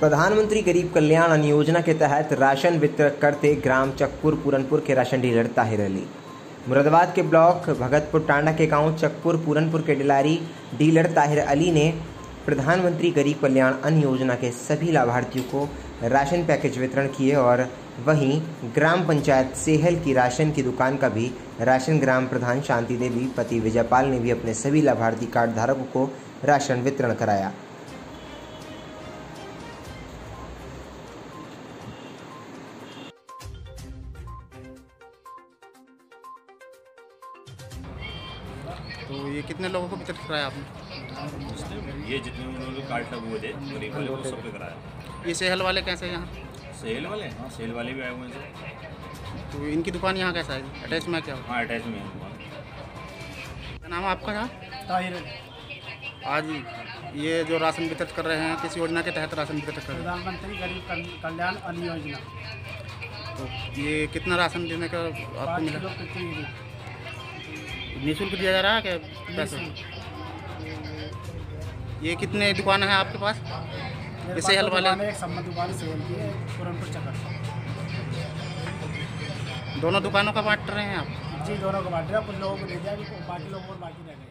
प्रधानमंत्री गरीब कल्याण अन्न योजना के तहत राशन वितरण करते ग्राम चकपुर पूरनपुर के राशन डीलर ताहिर अली मुरादाबाद के ब्लॉक भगतपुर टांडा के गाँव चकपुर पूरनपुर के डिलारी डीलर ताहिर अली ने प्रधानमंत्री गरीब कल्याण अन्न योजना के सभी लाभार्थियों को राशन पैकेज वितरण किए और वहीं ग्राम पंचायत सेहल की राशन की दुकान का भी राशन ग्राम प्रधान शांति देवी, पति विजयपाल ने भी अपने सभी लाभार्थी कार्ड धारकों को राशन वितरण कराया। तो ये कितने लोगों को वितरित कराया आपने? ये जितने उन्होंने कार्ड लगे हुए थे गरीब वाले वो सबके कराया। ये सेहल वाले कैसे हैं यहाँ? सेल वाले? हाँ सेल वाले भी आए हुए हैं तो इनकी दुकान यहाँ कैसा है? अटैच में क्या? हाँ अटैच में दुकान। क्या नाम है आपका यहाँ ताहिर आज ये जो राशन वितरित कर रहे हैं किस योजना के तहत राशन वितरित कर रहे हैं? प्रधानमंत्री गरीब कल्याण अन्न योजना। तो ये कितना राशन देने का आपको मिला? निःशुल्क दिया जा रहा है क्या पैसे? ये कितने दुकान है आपके पास? ये सेहल वाले दुकान की है पूरनपुर चक्कर। दोनों दुकानों का बांट रहे हैं आप? जी दोनों का बांट रहे हैं कुछ लोगों को दे दिया बाकी लोगों को बाकी रह गए।